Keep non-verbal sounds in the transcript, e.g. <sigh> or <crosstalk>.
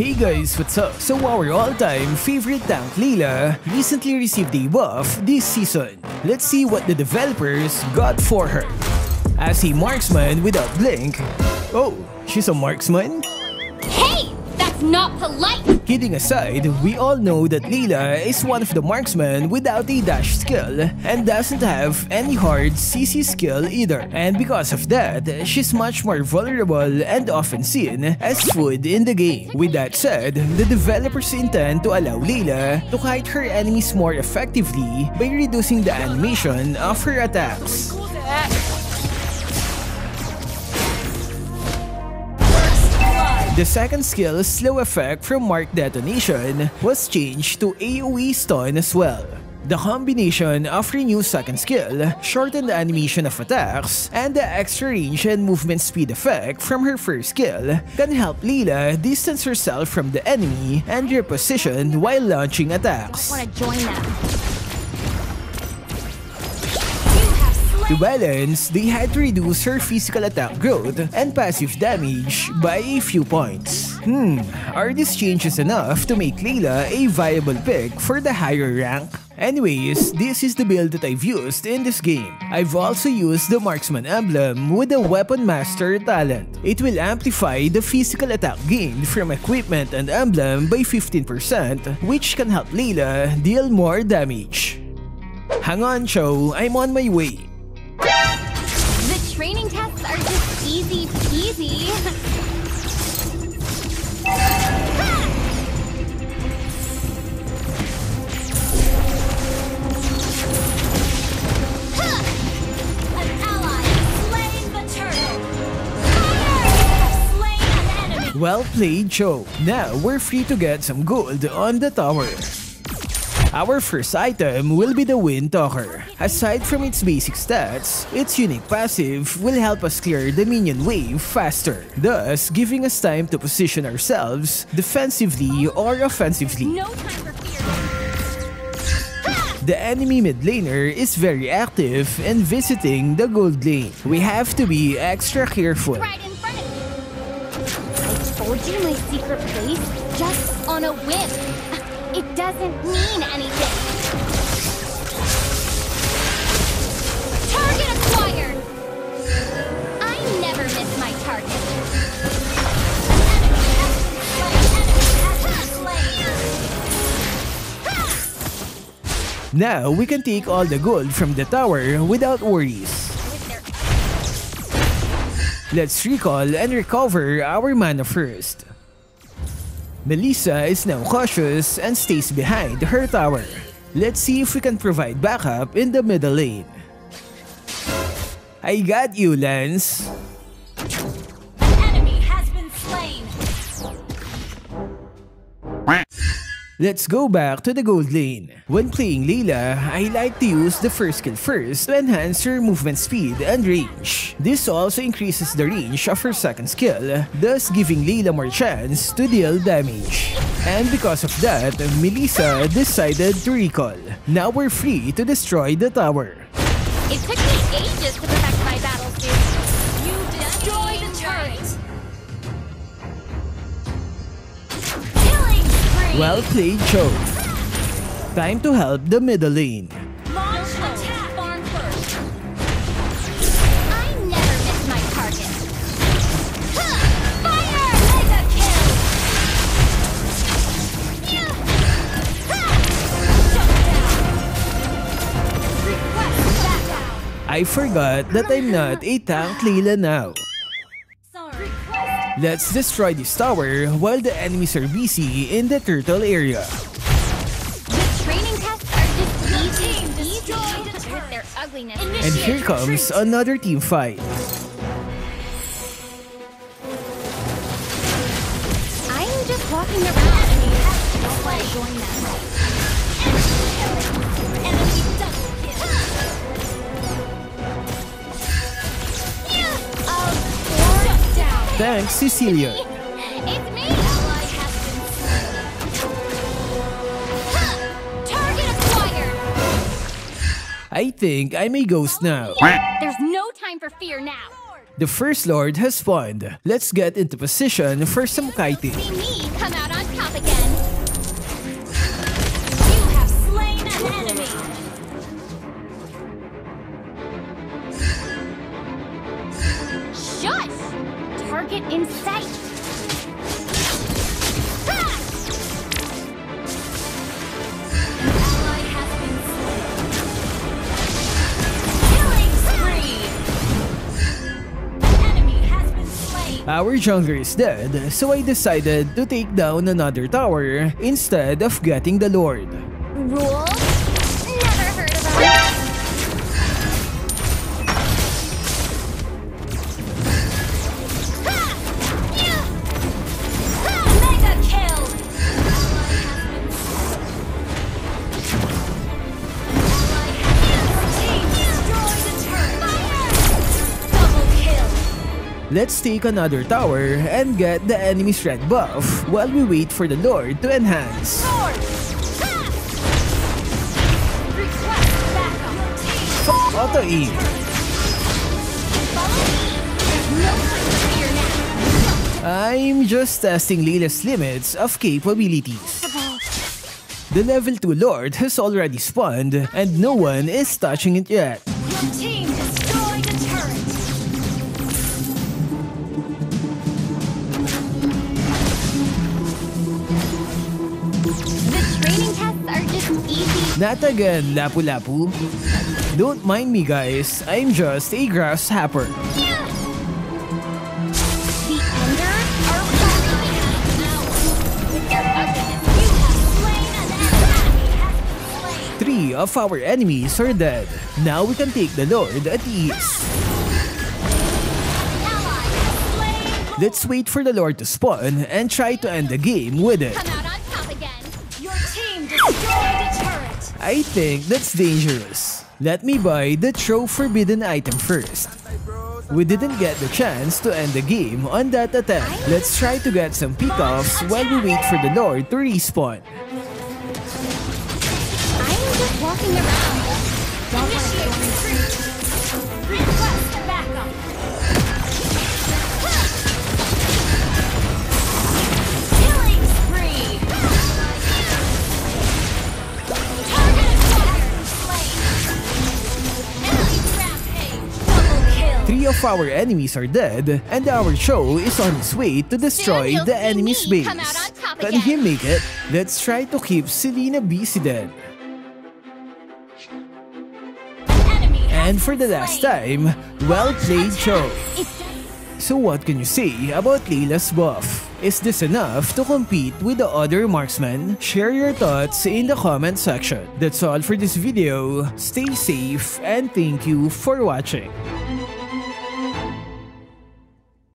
Hey guys, what's up? So our all-time favorite tank Layla recently received a buff this season. Let's see what the developers got for her. As a marksman without blink... Oh, she's a marksman? Hey! Not polite! Kidding aside, we all know that Layla is one of the marksmen without a dash skill and doesn't have any hard CC skill either. And because of that, she's much more vulnerable and often seen as food in the game. With that said, the developers intend to allow Layla to hide her enemies more effectively by reducing the animation of her attacks. The second skill, Slow Effect from Mark Detonation, was changed to AoE Stun as well. The combination of her new second skill, shortened animation of attacks, and the extra range and movement speed effect from her first skill can help Layla distance herself from the enemy and reposition while launching attacks. To balance, they had to reduce her physical attack growth and passive damage by a few points. Hmm, are these changes enough to make Layla a viable pick for the higher rank? Anyways, this is the build that I've used in this game. I've also used the Marksman emblem with the Weapon Master talent. It will amplify the physical attack gained from equipment and emblem by 15%, which can help Layla deal more damage. Hang on, Chou, I'm on my way. Well played, Chou. Now we're free to get some gold on the tower. Our first item will be the Wind Talker. Aside from its basic stats, its unique passive will help us clear the minion wave faster, thus giving us time to position ourselves defensively or offensively. No. The enemy mid laner is very active and visiting the gold lane. We have to be extra careful. Right you my secret place just on a whim. It doesn't mean anything. Target acquired. I never miss my target. Now we can take all the gold from the tower without worries. Let's recall and recover our mana first. Melissa is now cautious and stays behind her tower. Let's see if we can provide backup in the middle lane. I got you, Lance. Let's go back to the gold lane. When playing Layla, I like to use the first skill first to enhance her movement speed and range. This also increases the range of her second skill, thus giving Layla more chance to deal damage. And because of that, Melissa decided to recall. Now we're free to destroy the tower. It took me ages to Well played, Chou. Time to help the middle lane. Launch attack farm first. I never miss my target. Fire! Mega kill. Yeah. Ha! Shut down. Request backup. I forgot that I'm not a tank Layla now. Let's destroy this tower while the enemies are busy in the turtle area. The training tests are just easy, easy with their ugliness. And here comes another team fight. Thanks, Cecilia. <laughs> It's me. Ally has been slain. Huh. Target acquired. I think I may ghost now. There's no time for fear now. The first lord has spawned. Let's get into position for some kiting. Has been slain. Ah, Our jungler is dead, so I decided to take down another tower instead of getting the lord. Rules? Let's take another tower and get the enemy's red buff while we wait for the lord to enhance. Ha! Auto E. I'm just testing Layla's limits of capabilities. The level 2 lord has already spawned and no one is touching it yet. Not again, Lapu Lapu. Don't mind me guys, I'm just a grasshopper. Three of our enemies are dead. Now we can take the lord at ease. Let's wait for the lord to spawn and try to end the game with it. I think that's dangerous. Let me buy the throw forbidden item first. We didn't get the chance to end the game on that attempt. Let's try to get some pickoffs while we wait for the lord to respawn. I'm just walking around. Our enemies are dead, and our show is on its way to destroy the enemy's base. Can he make it? Let's try to keep Selena busy then. And for the last time, well played, Chou. So what can you say about Layla's buff? Is this enough to compete with the other marksmen? Share your thoughts in the comment section. That's all for this video. Stay safe and thank you for watching.